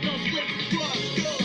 We're gonna flip the go.